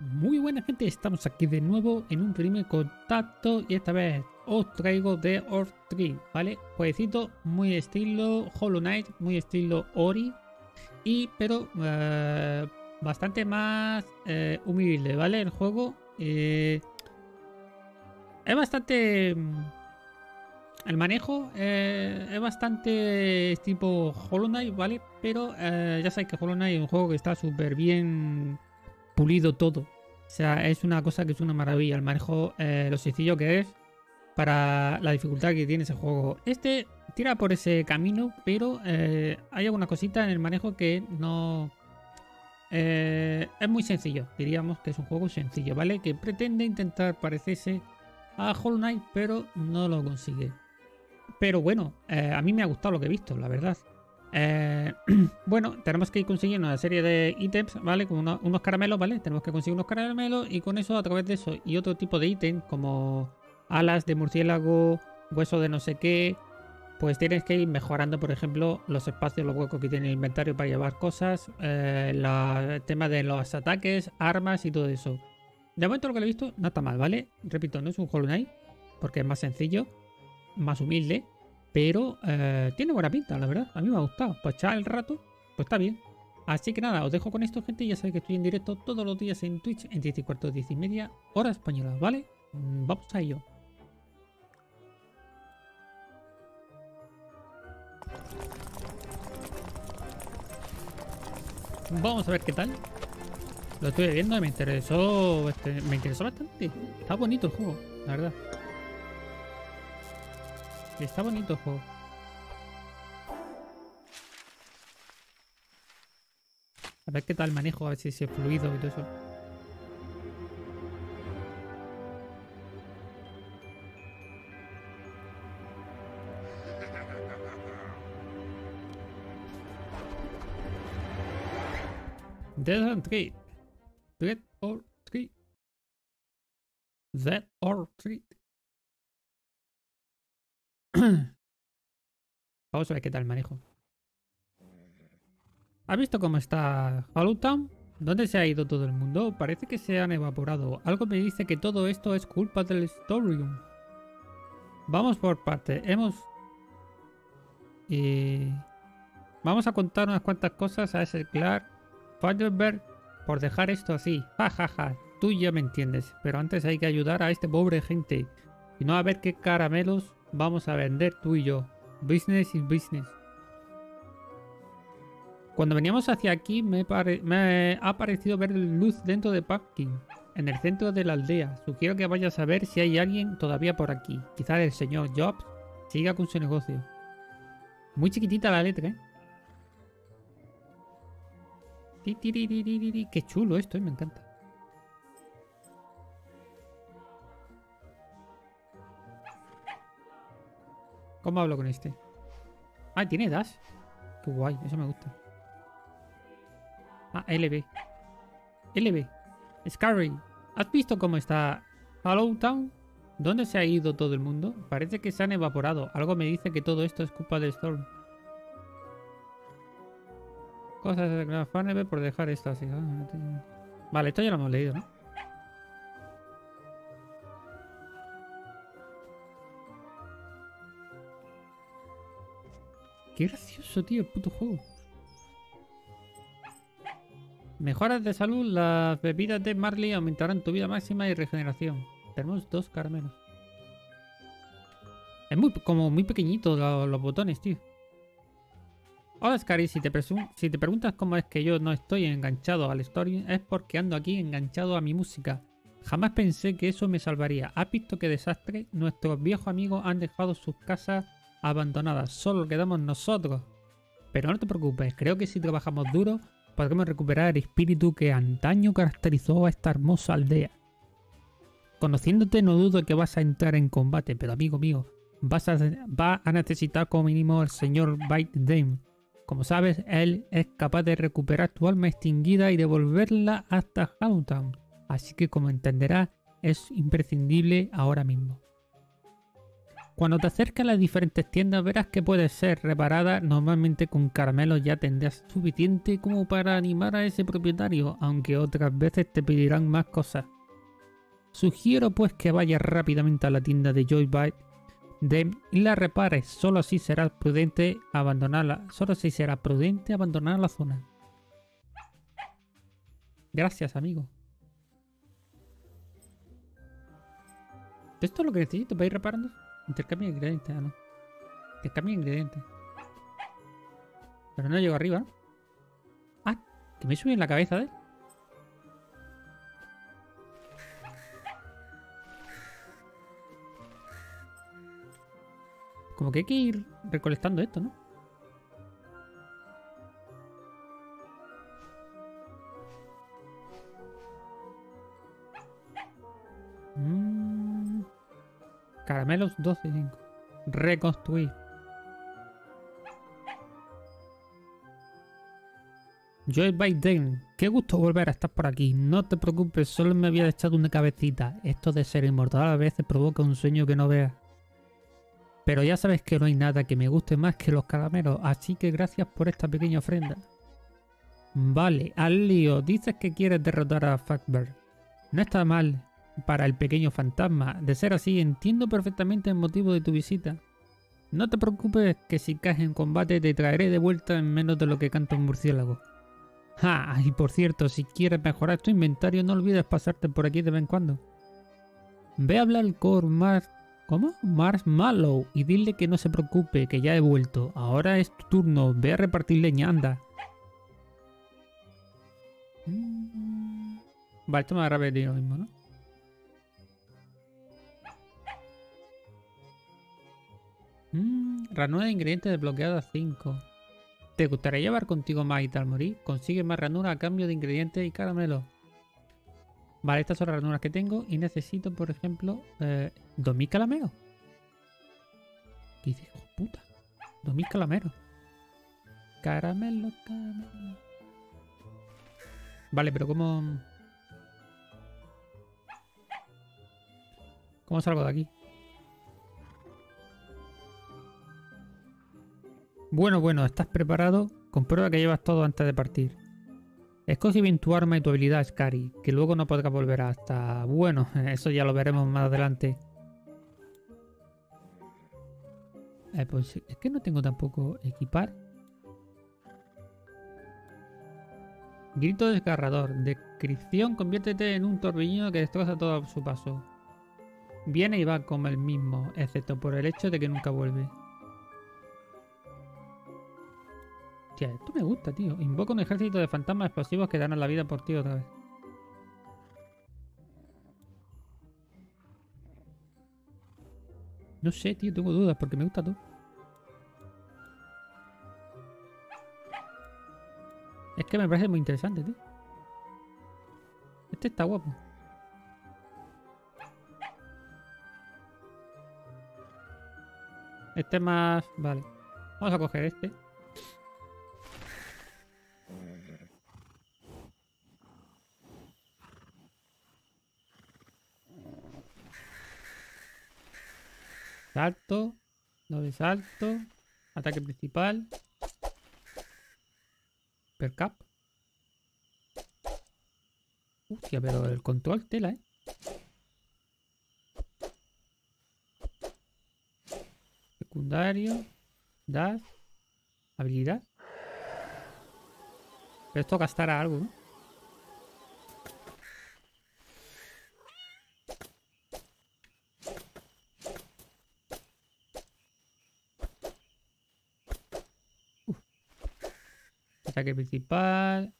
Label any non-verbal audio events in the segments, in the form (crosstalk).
Muy buena gente, estamos aquí de nuevo en un primer contacto y esta vez os traigo The Orc 3, ¿vale? Jueguecito muy estilo Hollow Knight, muy estilo Ori, y pero eh, bastante más eh, humilde, ¿vale? El juego eh, es bastante... El manejo es bastante tipo Hollow Knight, ¿vale? Pero ya sabéis que Hollow Knight es un juego que está súper bien pulido todo. O sea, es una cosa que es una maravilla. El manejo, eh, lo sencillo que es para la dificultad que tiene ese juego. Este tira por ese camino, pero eh, hay alguna cosita en el manejo que no... Eh, es muy sencillo, diríamos que es un juego sencillo, ¿vale? Que pretende intentar parecerse a Hollow Knight, pero no lo consigue. Pero bueno, a mí me ha gustado lo que he visto, la verdad. Eh, (clears throat) bueno, tenemos que ir consiguiendo una serie de ítems, ¿vale? Como unos caramelos, ¿vale? Tenemos que conseguir unos caramelos y con eso, a través de eso y otro tipo de ítem, como alas de murciélago, hueso de no sé qué, pues tienes que ir mejorando, por ejemplo, los espacios, los huecos que tiene el inventario para llevar cosas, eh, el tema de los ataques, armas y todo eso. De momento lo que he visto no está mal, ¿vale? Repito, no es un Hollow Knight, porque es más sencillo, más humilde, pero eh, tiene buena pinta, la verdad. A mí me ha gustado. Para echar el rato, pues está bien. Así que nada, os dejo con esto, gente. Ya sabéis que estoy en directo todos los días en Twitch en 10 y cuarto, 10 y media, hora española, ¿vale? Mm, vamos a ello. Vamos a ver qué tal. Lo estoy viendo y me interesó. Me interesó bastante. Está bonito el juego, la verdad. Está bonito el juego. A ver qué tal manejo, a ver si es fluido y todo eso. Dead or Treat. Dead or Treat. Dead or Treat. (clears throat) Vamos a ver qué tal manejo. ¿Has visto cómo está Town? ¿Dónde se ha ido todo el mundo? Parece que se han evaporado. Algo me dice que todo esto es culpa del Storium. Vamos por parte. Hemos... Vamos a contar unas cuantas cosas a ese Clark Firebird por dejar esto así. Ja, ja, ja. Tú ya me entiendes. Pero antes hay que ayudar a este pobre gente. Y no a ver qué caramelos vamos a vender tú y yo. Business is business. Cuando veníamos hacia aquí me, ha parecido ver luz dentro de Pumpkin, en el centro de la aldea. Sugiero que vayas a ver si hay alguien todavía por aquí. Quizá el señor Jobs siga con su negocio. Muy chiquitita la letra, ¿eh? Qué chulo esto, ¿eh? me encanta. ¿Cómo hablo con este? Ah, tiene dash. Qué guay, eso me gusta. Ah, LB. LB. Scary. ¿Has visto cómo está Hollow Town? ¿Dónde se ha ido todo el mundo? Parece que se han evaporado. Algo me dice que todo esto es culpa de Storm. Cosas de Farneve por dejar esto así. Ah, vale, esto ya lo hemos leído, ¿no? Qué gracioso, tío, el puto juego. Mejoras de salud. Las bebidas de Marley aumentarán tu vida máxima y regeneración. Tenemos dos caramelos. Es muy, como muy pequeñito los, botones, tío. Hola, Scary. Si te, si te preguntas cómo es que yo no estoy enganchado al story, es porque ando aquí enganchado a mi música. Jamás pensé que eso me salvaría. ¿Has visto qué desastre? Nuestros viejos amigos han dejado sus casas abandonadas, solo quedamos nosotros. Pero no te preocupes, creo que si trabajamos duro podremos recuperar el espíritu que antaño caracterizó a esta hermosa aldea. Conociéndote no dudo que vas a entrar en combate, pero amigo mío, vas a, va a necesitar como mínimo al señor Bite Dame. Como sabes, él es capaz de recuperar tu alma extinguida y devolverla hasta Hallowtown. Así que como entenderás, es imprescindible ahora mismo. Cuando te acercas a las diferentes tiendas verás que puede ser reparada. Normalmente con caramelos ya tendrás suficiente como para animar a ese propietario, aunque otras veces te pedirán más cosas. Sugiero pues que vayas rápidamente a la tienda de Joybite y la repares. Solo así será prudente abandonarla. Solo así será prudente abandonar la zona. Gracias, amigo. Esto es lo que necesito para ir reparando. Intercambio de ingredientes, ah, no. Intercambio de ingredientes. Pero no llego arriba, Ah, que me sube en la cabeza de él. Como que hay que ir recolectando esto, ¿no? Caramelos 12 y 5. Reconstruir. Joy Biden, qué gusto volver a estar por aquí. No te preocupes, solo me había echado una cabecita. Esto de ser inmortal a veces provoca un sueño que no veas. Pero ya sabes que no hay nada que me guste más que los caramelos, así que gracias por esta pequeña ofrenda. Vale, al lío, dices que quieres derrotar a Fatberg. No está mal para el pequeño fantasma. De ser así, entiendo perfectamente el motivo de tu visita. No te preocupes que si caes en combate te traeré de vuelta en menos de lo que canta un murciélago. Ah, y por cierto, si quieres mejorar tu inventario no olvides pasarte por aquí de vez en cuando. Ve a hablar con Mar ¿Cómo? Marshmallow. Y dile que no se preocupe, que ya he vuelto. Ahora es tu turno. Ve a repartir leña, anda. Mm. Vale, esto me va a repetir lo mismo, ¿no? Mmm, ranura de ingredientes desbloqueada 5. ¿Te gustaría llevar contigo más y tal morir? Consigue más ranura a cambio de ingredientes y caramelo. Vale, estas son las ranuras que tengo y necesito, por ejemplo, eh, 2000 calameros. ¿Qué dice? Oh, puta. 2000 calameros. Caramelo, caramelo. Vale, pero ¿cómo...? ¿Cómo salgo de aquí? Bueno, bueno, ¿estás preparado? Comprueba que llevas todo antes de partir. Escoge bien tu arma y tu habilidad, Scary, que luego no podrás volver hasta... Bueno, (laughs) eso ya lo veremos más adelante. Eh, pues es que no tengo tampoco equipar. Grito desgarrador. Descripción, conviértete en un torbellino que destroza todo su paso. Viene y va como el mismo, excepto por el hecho de que nunca vuelve. Hostia, esto me gusta, tío. Invoca un ejército de fantasmas explosivos que dan la vida por ti otra vez. No sé, tío, tengo dudas porque me gusta todo. Es que me parece muy interesante, tío. Este está guapo. Este más... Vale. Vamos a coger este. Salto. Doble salto. Ataque principal. Per cap. Hostia, pero el control tela, ¿eh? Secundario. Dash. Habilidad. Pero esto gastará algo, ¿no? Ataque principal.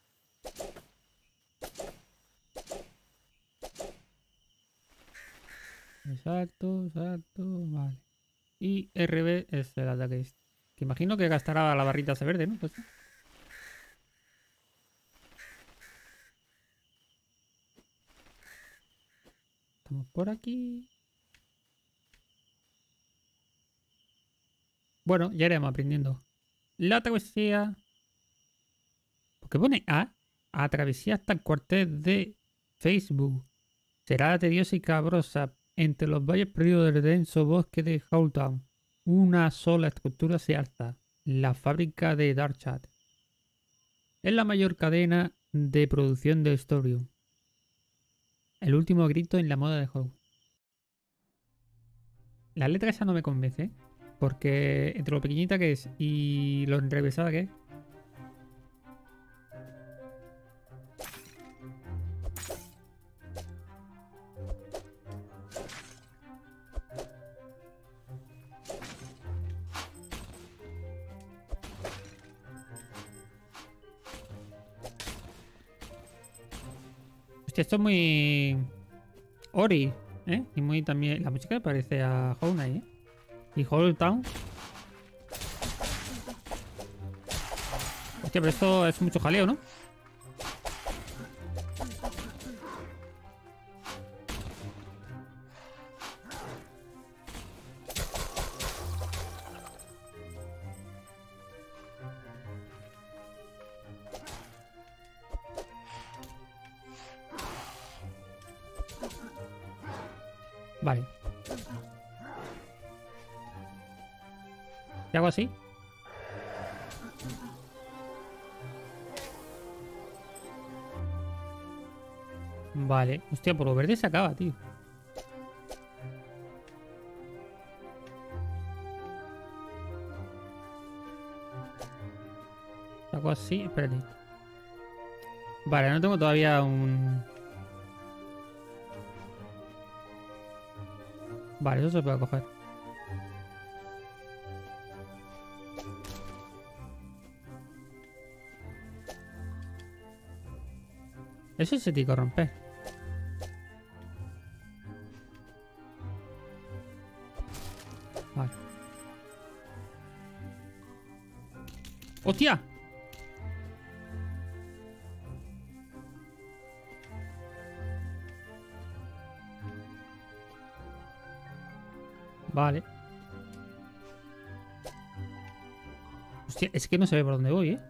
Salto, salto, vale. Y RB es el ataque. Que imagino que gastará la barrita ese verde, ¿no? Pues Estamos por aquí. Bueno, ya iremos aprendiendo. La travesía ¿Qué pone A? A hasta el cuartel de Facebook. Será tediosa y cabrosa. entre los valles perdidos del denso bosque de Howltown, una sola estructura se alza, la fábrica de Darkchat. Es la mayor cadena de producción de Storium. El último grito en la moda de Hollywood. La letra esa no me convence, porque entre lo pequeñita que es y lo enrevesada que es, esto es muy... Ori, ¿eh? Y muy también... La música parece a Knight, ¿eh? Y Hollow Town. Hostia, pero esto es mucho jaleo, ¿no? Hostia, por lo verde se acaba, tío. Hago así, espérate. Vale, no tengo todavía un... Vale, eso se puede coger. Eso se tiene que romper. ¡Hostia! Vale. Es que no se ve por dónde voy, ¿eh?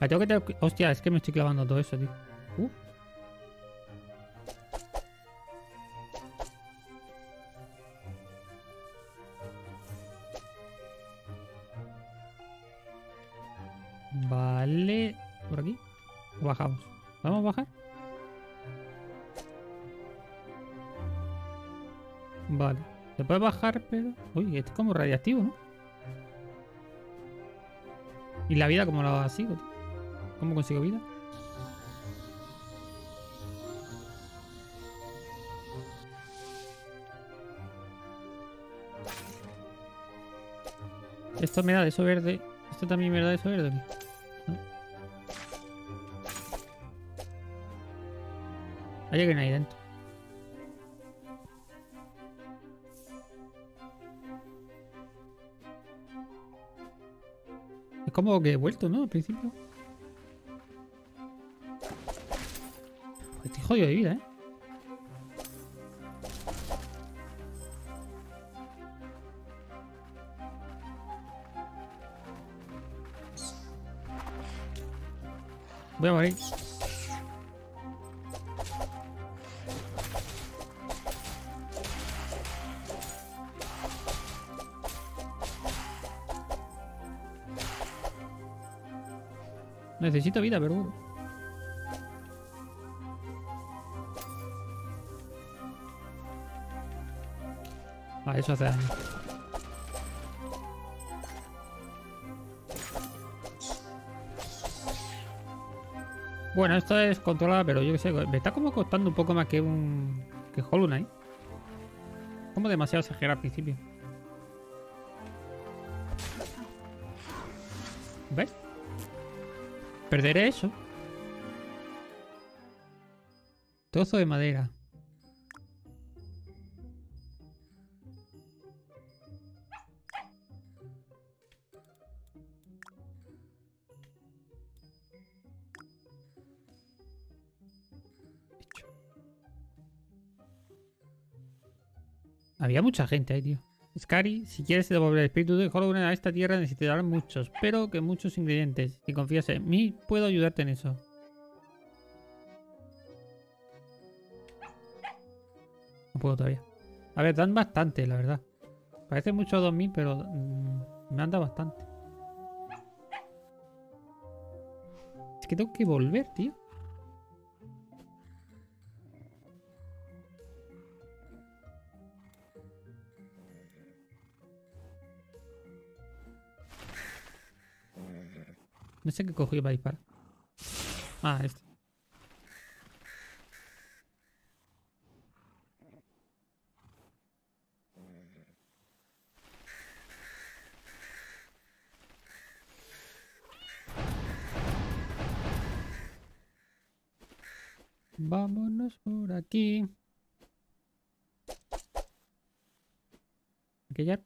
La tengo que tener... Hostia, es que me estoy clavando todo eso, tío. Uh. Vale. ¿Por aquí? ¿O bajamos? ¿Vamos a bajar? Vale. Se puede bajar, pero... Uy, esto es como radiactivo, ¿no? ¿Y la vida cómo la sigo? tío? ¿Cómo consigo vida? Esto me da de eso verde. Esto también me da de eso verde. ¿no? Hay alguien ahí dentro. Es como que he vuelto, ¿no? Al principio. Jodido de vida, ¿eh? Voy a morir. Necesito vida, pero... eso hace daño. Bueno, esto es controlada, pero yo qué sé, me está como costando un poco más que un... que Hollow Knight. Como demasiado exagerado al principio. ¿Ves? Perderé eso. Trozo de madera. Mucha gente ahí, tío. Scary, si quieres devolver el espíritu de Hollow a esta tierra necesitarás muchos, pero que muchos ingredientes. Si confías en mí, puedo ayudarte en eso. No puedo todavía. A ver, dan bastante, la verdad. Parece mucho 2000, pero mm, me han dado bastante. Es que tengo que volver, tío. No sé qué cogió para disparar. Ah, este. Vámonos por aquí. Ya.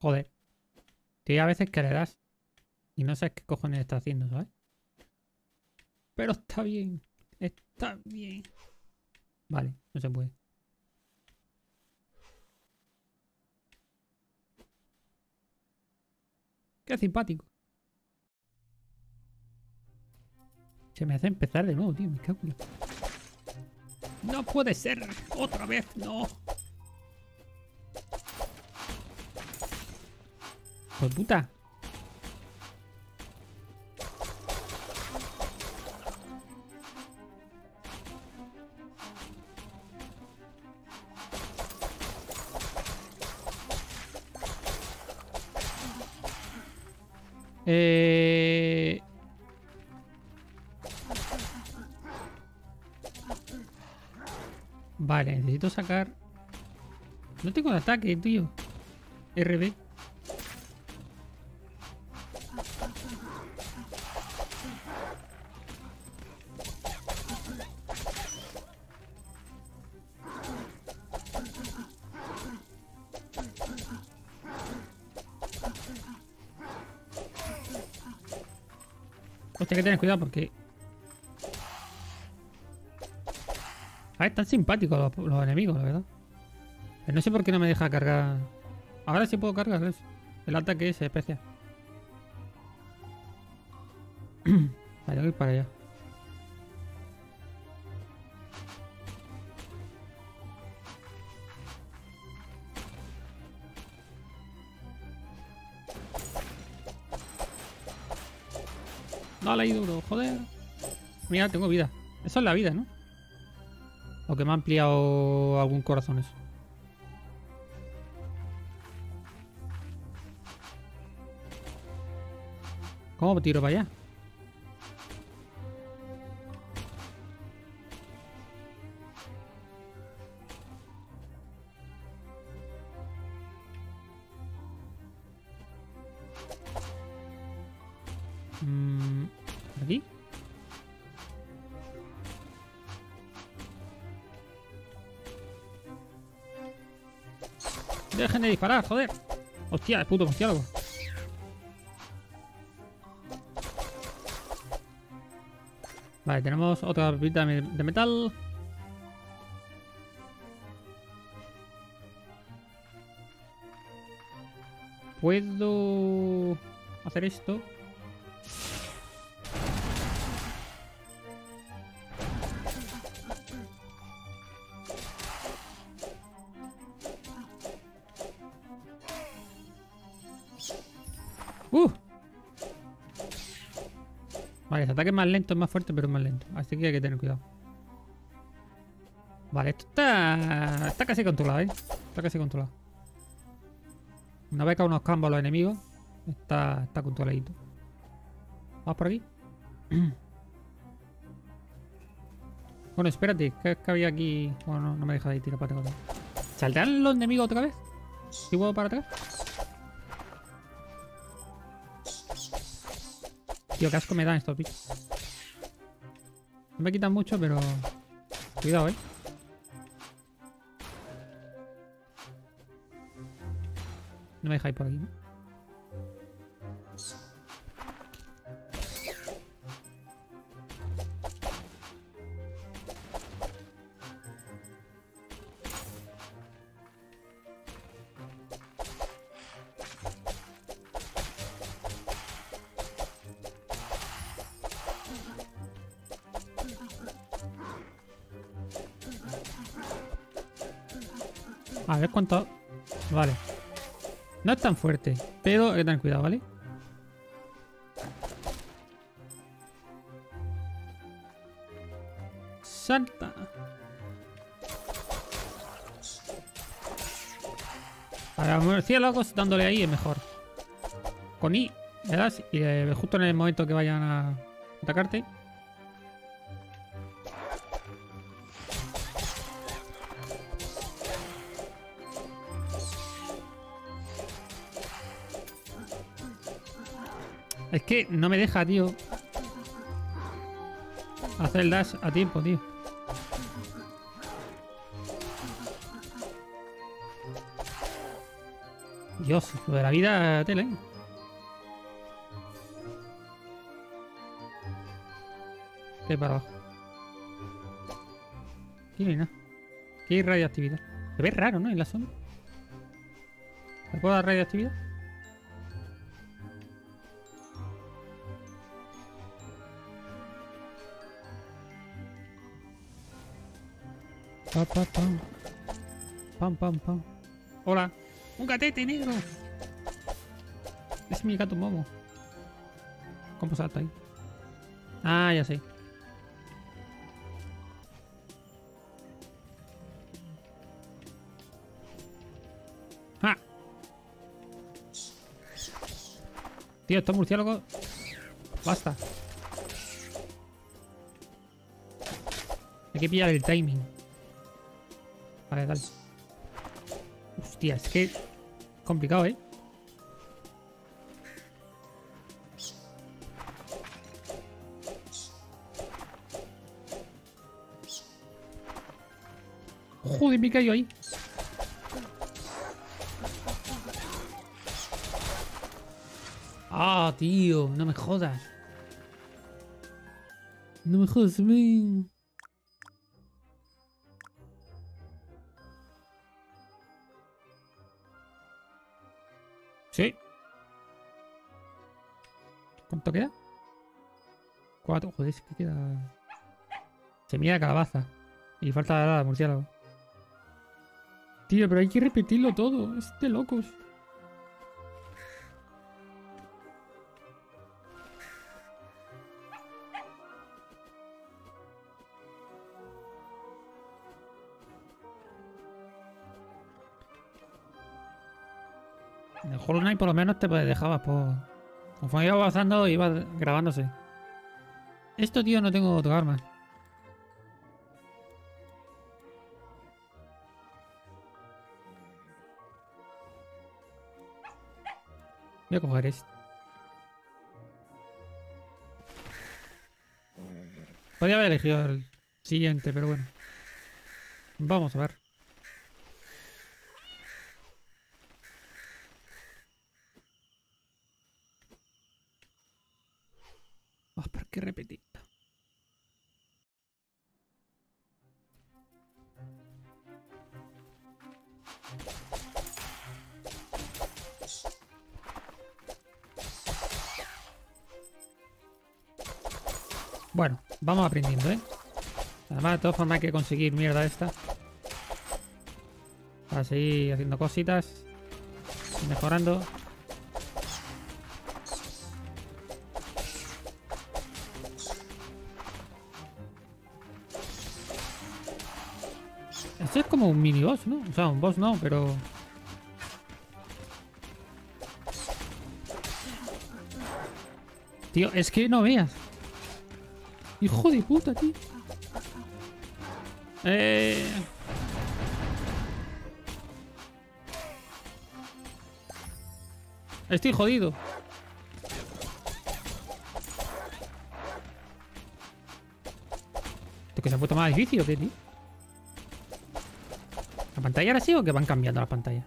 Joder. Tío, a veces que le das y no sabes qué cojones está haciendo, ¿sabes? Pero está bien. Está bien. Vale, no se puede. Qué simpático. Se me hace empezar de nuevo, tío. Me cago en la- No puede ser. Otra vez, no. Puta. Eh... Vale, necesito sacar... No tengo ataque, tío. RB. Que tener cuidado porque... Ah, están simpáticos los, enemigos, la verdad. Pero no sé por qué no me deja cargar... Ahora sí puedo cargar. El ataque ese especial. (clears throat) vale, voy para allá. Ahí duro, joder. Mira, tengo vida. Eso es la vida, ¿no? O que me ha ampliado algún corazón eso. ¿Cómo tiro para allá? Disparar, joder. Hostia, el puto murciélago. Vale, tenemos otra pepita de de metal. Puedo hacer esto. Vale, ese ataque es más lento, es más fuerte, pero es más lento. Así que hay que tener cuidado. Vale, esto está... Está casi controlado, ¿eh? Está casi controlado. Una vez que unos combos a los enemigos, está, está controladito. Vamos por aquí. (clears throat) bueno, espérate, que, que había aquí... Bueno, no, me deja de ir tirar para atrás. ¿Saldrán los enemigos otra vez? ¿Si vuelvo para atrás? Tío, qué asco me dan estos bichos. No me quitan mucho, pero... Cuidado, eh. No me dejáis por aquí, ¿no? A ver cuánto... Vale. No es tan fuerte, pero hay que tener cuidado, ¿vale? Salta. A los murciélagos dándole ahí es mejor. Con I, le y eh, justo en el momento que vayan a atacarte. Es que no me deja, tío. Hacer el dash a tiempo, tío. Dios, lo de la vida tele. ¿Qué para abajo? Aquí no hay nada. Aquí hay radioactividad. Se ve raro, ¿no? En la zona. ¿Me puedo dar radioactividad? Pa, pa, pam. Pam, pam, pam. Hola. Un gatete negro. Es mi gato momo. ¿Cómo salta ahí? Ah, ya sé. ¡Ah! Tío, estos murciélagos... Basta. Hay que pillar el timing. Vale, dale. Hostia, es que... Complicado, ¿eh? Joder, me cayó ahí. Ah, tío, no me jodas. No me jodas, man. ¿Cuánto queda? Cuatro. Joder, es que queda... Semilla de calabaza. Y falta la de murciélago. Tío, pero hay que repetirlo todo. Es de locos. En el Hollow Knight por lo menos te dejabas por... Conforme iba avanzando iba grabándose. Esto, tío, no tengo otro arma. Voy a coger esto. Podría haber elegido el siguiente, pero bueno. Vamos a ver. Ah, ¿por qué repetir? Bueno, vamos aprendiendo, ¿eh? Además, de todas formas hay que conseguir mierda esta. Para seguir haciendo cositas. Mejorando. Es como un mini boss, ¿no? O sea, un boss no, pero... Tío, es que no veas. Hijo de puta, tío. Eh... Estoy jodido. ¿Esto que es la puta más difícil o qué, tío? ¿La pantalla era así o que van cambiando las pantallas?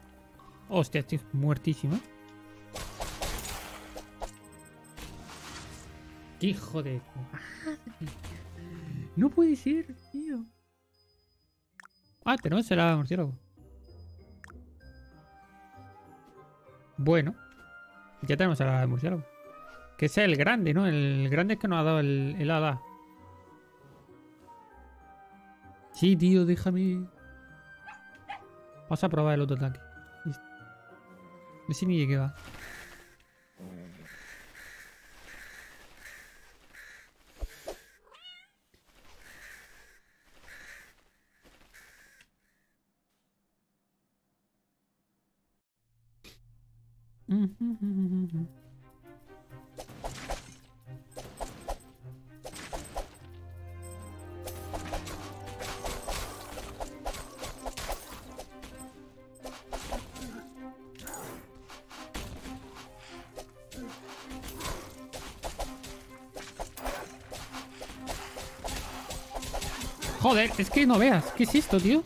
Hostia, estoy muertísimo. ¡Qué hijo de... No puede ser, tío. Ah, tenemos el ala murciélago. Bueno. Ya tenemos el ala de murciélago. Que sea el grande, ¿no? El grande es que nos ha dado el, el hada. Sí, tío, déjame. Vamos a probar el otro ataque. No sé ni de qué va. Que no veas. ¿Qué es esto, tío?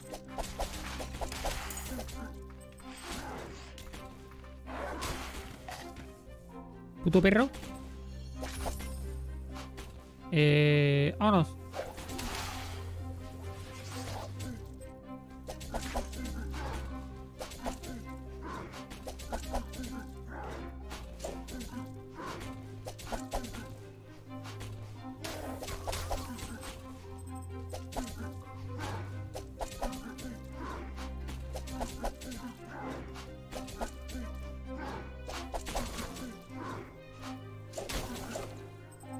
Puto perro. Eh... Vámonos.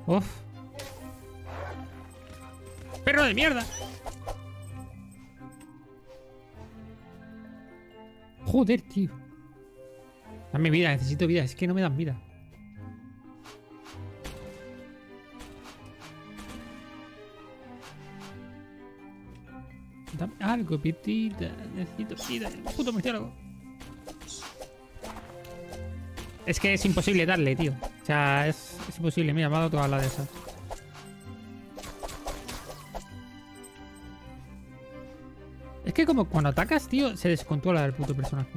Uf. Perro de mierda. Joder, tío. Dame vida, necesito vida. Es que no me dan vida. Dame algo, pitita. Necesito vida. Puto murciélago. Es que es imposible darle, tío. O sea, es, es imposible. Mira, me ha dado toda la de esas. Es que como cuando atacas, tío, se descontrola el puto personaje.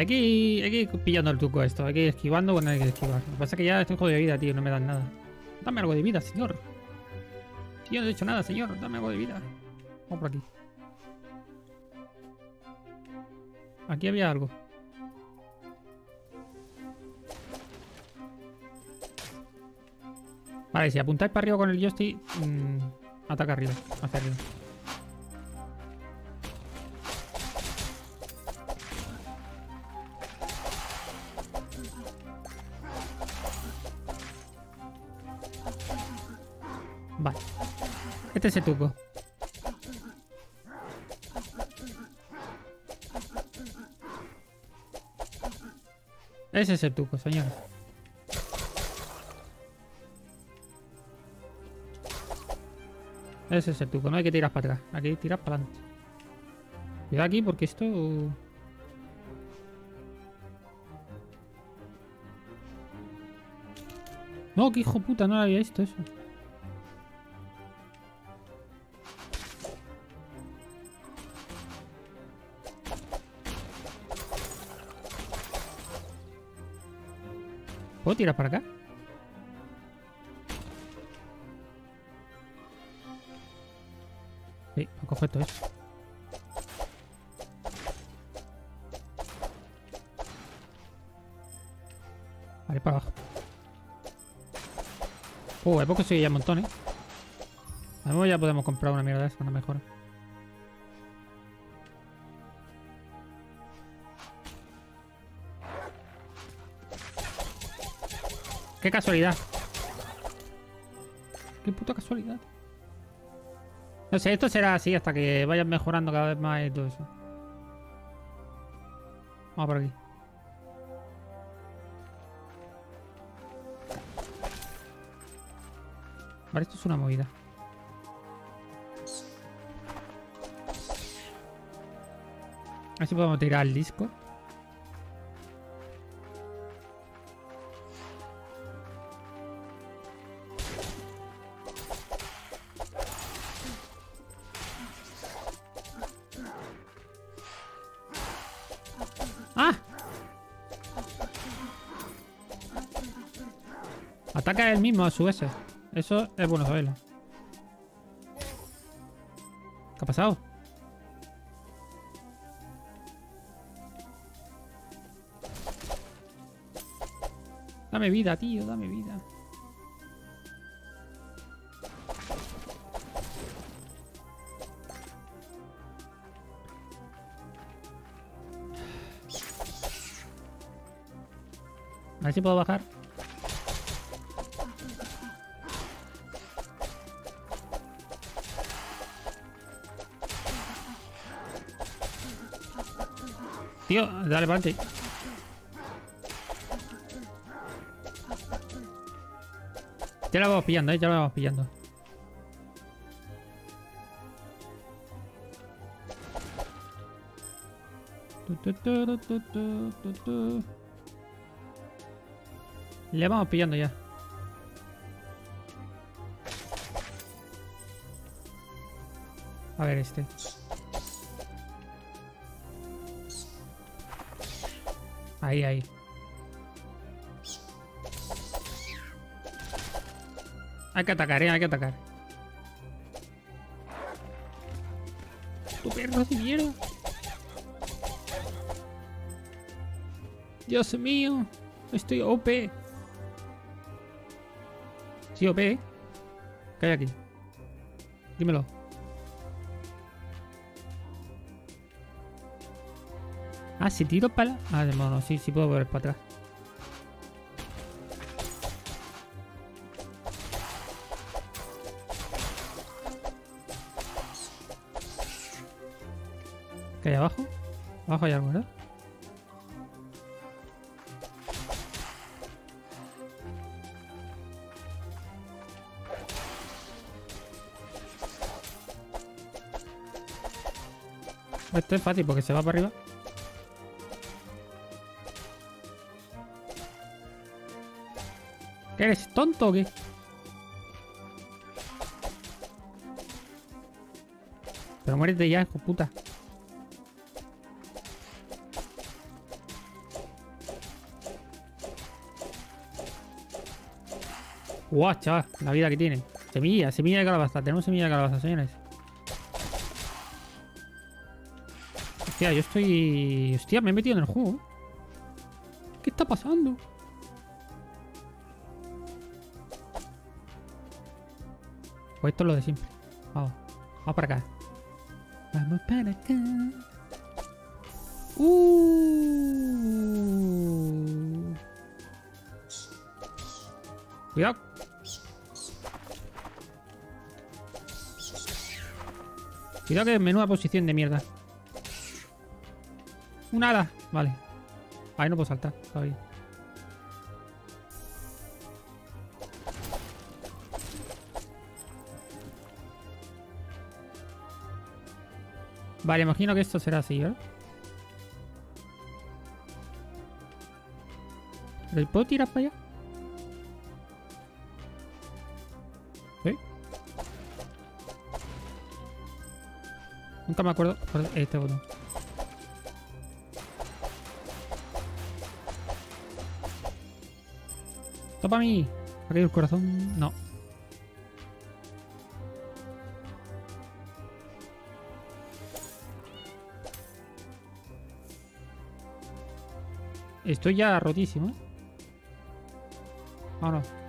Aquí ir pillando el truco esto. Ir esquivando cuando hay que esquivar. Lo que pasa es que ya estoy jodido de vida, tío. No me dan nada. Dame algo de vida, señor. Si yo no he hecho nada, señor. Dame algo de vida. Vamos por aquí. Aquí había algo. Vale, si apuntáis para arriba con el joystick, mmm, ataca arriba, hacia arriba. Este es el truco. Ese es el truco, señores. Ese es el truco, no hay que tirar para atrás, hay que tirar para adelante. Cuidado aquí porque esto... No, que hijo puta, no había visto eso. ¿Puedo tirar para acá? Sí, coger todo eso. Vale, para abajo. Uh, poco sigue ya un montón, ¿eh? A lo mejor ya podemos comprar una mierda de esa, una mejora. ¡Qué casualidad! Qué puta casualidad. No sé, esto será así hasta que vayan mejorando cada vez más y todo eso. Vamos por aquí. Vale, esto es una movida. A ver si podemos tirar el disco. Mismo a su vez. Eso es bueno saberlo. ¿Qué ha pasado? Dame vida, tío, dame vida. A si puedo bajar. Tío, dale para. Ya la vamos pillando, ¿eh? Ya la vamos pillando. Le vamos pillando ya. A ver este. Ahí, ahí. Hay que atacar, ¿eh? Hay que atacar. Tu perro de mierda. Dios mío. Estoy OP. Sí, OP. ¿eh? ¿Qué hay aquí? Dímelo. Ah, si tiro para... Ah, de modo, sí, sí puedo volver para atrás. ¿Qué hay abajo? Abajo hay algo, ¿verdad? Esto es fácil porque se va para arriba. Eres tonto o qué? Pero muérete ya, hijo puta. Guau, chaval, la vida que tiene. Semilla, semilla de calabaza. Tenemos semilla de calabaza, señores. Hostia, yo estoy... Hostia, me he metido en el juego. ¿Qué está pasando? Pues esto es lo de siempre. Vamos, vamos para acá. Vamos para acá. Uh. Cuidado. Cuidado que menuda posición de mierda. Un ala. Vale. Ahí no puedo saltar. Todavía. Vale, imagino que esto será así, ¿eh? ¿Pero puedo tirar para allá? ¿Sí? Nunca me acuerdo por este botón. ¡Topa a mí! ¿Ha caído el corazón? No. Estoy ya rotísimo. Vámonos. ¿Dónde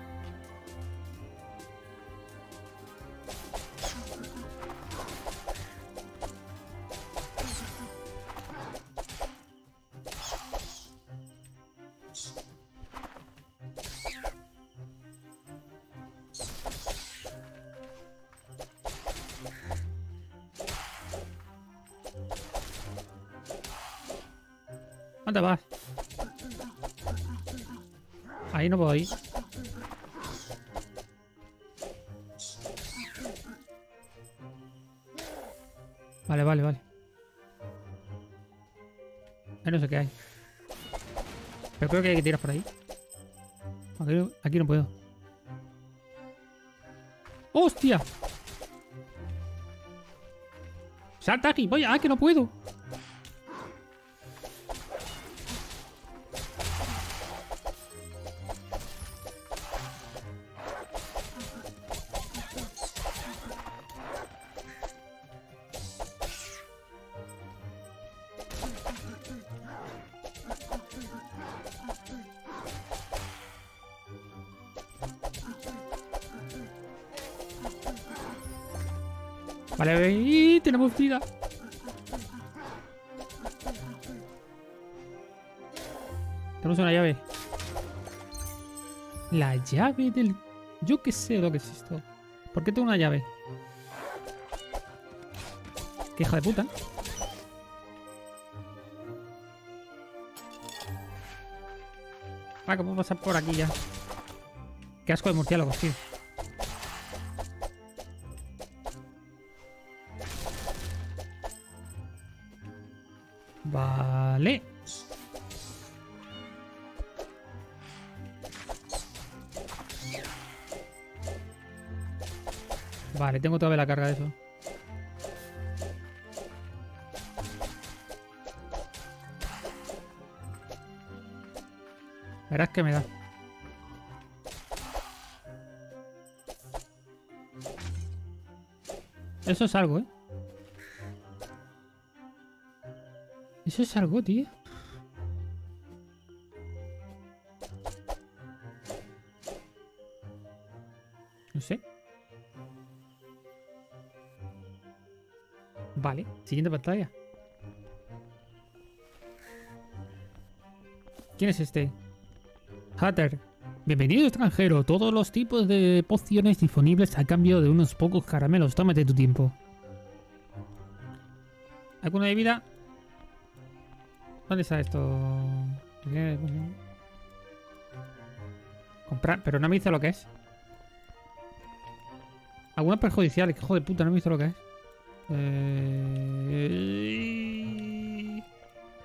Ir. Vale, vale, vale. Ahí no sé qué hay. Pero creo que hay que tirar por ahí. Aquí, aquí no puedo. ¡Hostia! ¡Salta aquí! ¡Voy! ¡Ah, que no puedo! Vale, y tenemos vida. Tenemos una llave. La llave del... Yo qué sé lo que es esto. ¿Por qué tengo una llave? Qué hija de puta. Ah, ¿cómo pasar por aquí ya? Qué asco de murciélagos, tío. Tengo todavía la carga de eso. Verás que me da. Eso es algo, ¿eh? Eso es algo, tío. Vale, siguiente pantalla. ¿Quién es este? Hatter. Bienvenido extranjero. Todos los tipos de pociones disponibles a cambio de unos pocos caramelos. Tómate tu tiempo. ¿Alguna de vida? ¿Dónde está esto? Comprar, pero no me dice lo que es. Alguna perjudicial, hijo de puta, no me dice lo que es. Eh...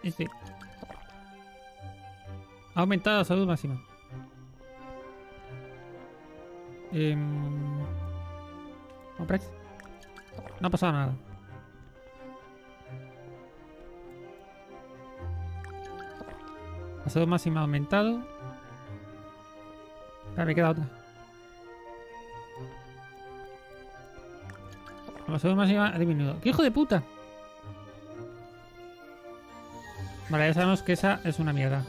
Este. Ha aumentado la salud máxima. Eh... No ha pasado nada. La salud máxima ha aumentado. Ahora me queda otra. Máxima ha disminuido. ¡Qué hijo de puta! Vale, ya sabemos que esa es una mierda.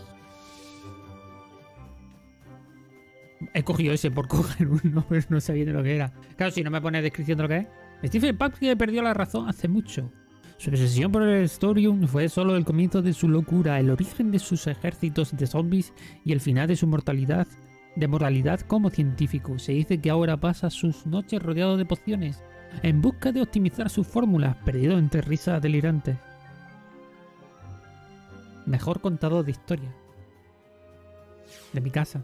He cogido ese por coger uno, pero no sabía de lo que era. Claro, si no me pone descripción de lo que es. Stephen Patrick perdió la razón hace mucho. Su obsesión por el Storium fue solo el comienzo de su locura, el origen de sus ejércitos de zombies y el final de su mortalidad, de moralidad como científico. Se dice que ahora pasa sus noches rodeado de pociones, en busca de optimizar sus fórmulas, perdido entre risas delirantes. Mejor contador de historia. De mi casa.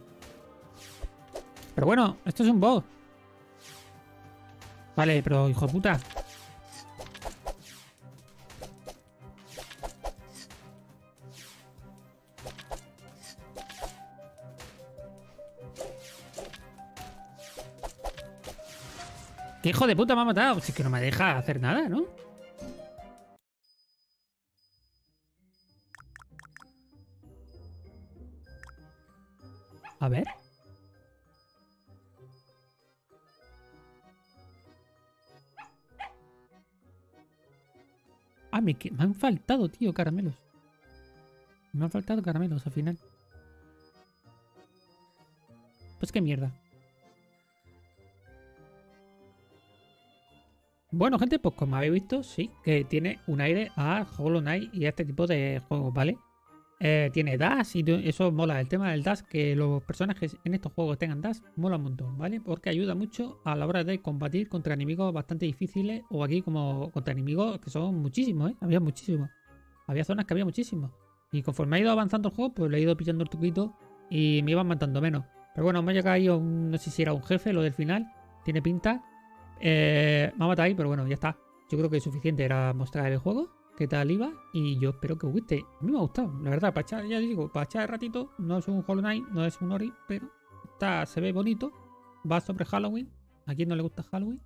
Pero bueno, esto es un boss. Vale, pero hijo de puta. ¿Qué hijo de puta me ha matado? Si es que no me deja hacer nada, ¿no? A ver. Ah, me, me han faltado, tío, caramelos. Me han faltado caramelos al final. Pues qué mierda. Bueno, gente, pues como habéis visto, sí, que tiene un aire a Hollow Knight y a este tipo de juegos, ¿vale? Eh, tiene dash y eso mola. El tema del dash, que los personajes en estos juegos tengan dash, mola un montón, ¿vale? Porque ayuda mucho a la hora de combatir contra enemigos bastante difíciles o aquí como contra enemigos que son muchísimos, ¿eh? Había muchísimos. Había zonas que había muchísimos. Y conforme ha ido avanzando el juego, pues le he ido pillando el truquito y me iban matando menos. Pero bueno, me ha llegado ahí, un, no sé si era un jefe, lo del final. Tiene pinta. Eh, me ha matado ahí, pero bueno, ya está. Yo creo que es suficiente era mostrar el juego, qué tal iba. Y yo espero que os guste. A mí me ha gustado, la verdad, para echar, ya digo, para echar el ratito. No es un Hollow Knight, no es un Ori, pero está, se ve bonito. Va sobre Halloween. A quien no le gusta Halloween.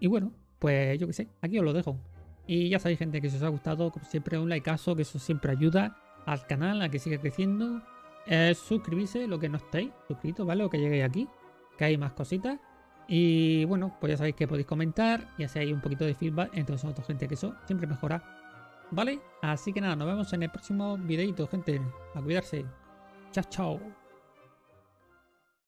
Y bueno, pues yo qué sé, aquí os lo dejo. Y ya sabéis, gente, que si os ha gustado, como siempre, un likeazo, que eso siempre ayuda al canal a que siga creciendo. Eh, suscribirse, lo que no estéis suscritos, ¿vale? O que lleguéis aquí, que hay más cositas. Y bueno, pues ya sabéis que podéis comentar y hay un poquito de feedback entre vosotros, gente, que eso siempre mejora. ¿Vale? Así que nada, nos vemos en el próximo videito, gente. A cuidarse. Chao, chao.